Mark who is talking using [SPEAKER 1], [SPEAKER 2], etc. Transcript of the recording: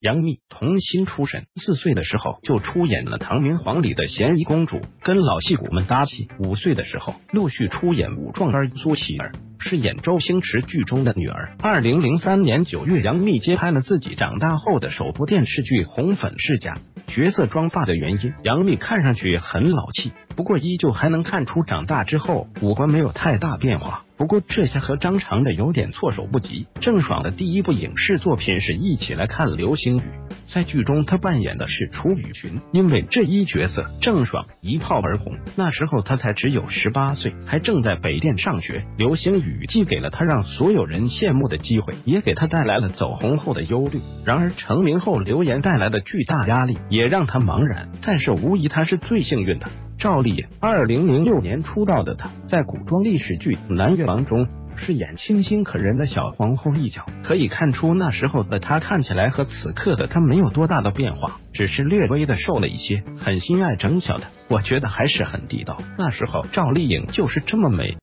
[SPEAKER 1] 杨幂童星出身，四岁的时候就出演了《唐明皇》里的咸宜公主，跟老戏骨们搭戏。五岁的时候陆续出演武状元苏乞儿，饰演周星驰剧中的女儿。二零零三年九月，杨幂接拍了自己长大后的首部电视剧《红粉世家》，角色妆发的原因，杨幂看上去很老气，不过依旧还能看出长大之后五官没有太大变化。不过这下和张长的有点措手不及。郑爽的第一部影视作品是一起来看流星雨，在剧中她扮演的是楚雨荨，因为这一角色，郑爽一炮而红。那时候她才只有十八岁，还正在北电上学。流星雨既给了她让所有人羡慕的机会，也给她带来了走红后的忧虑。然而成名后流言带来的巨大压力，也让她茫然。但是无疑她是最幸运的。赵丽颖，二零零六年出道的她，在古装历史剧《南越王》中饰演清新可人的小皇后一角。可以看出，那时候的她看起来和此刻的她没有多大的变化，只是略微的瘦了一些。很心爱整小的，我觉得还是很地道。那时候赵丽颖就是这么美。